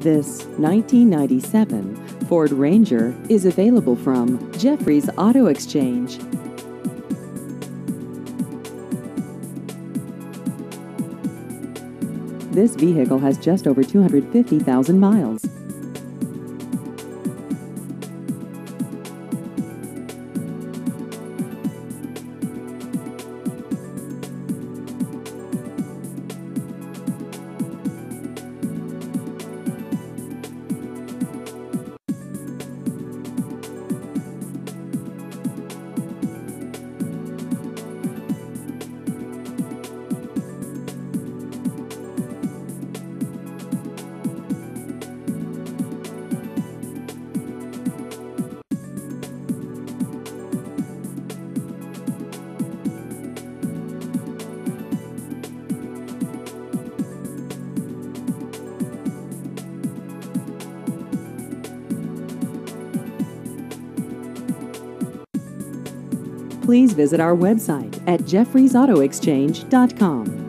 This 1997 Ford Ranger is available from Jeffrey's Auto Exchange. This vehicle has just over 250,000 miles. Please visit our website at jeffreysautoexchange.com.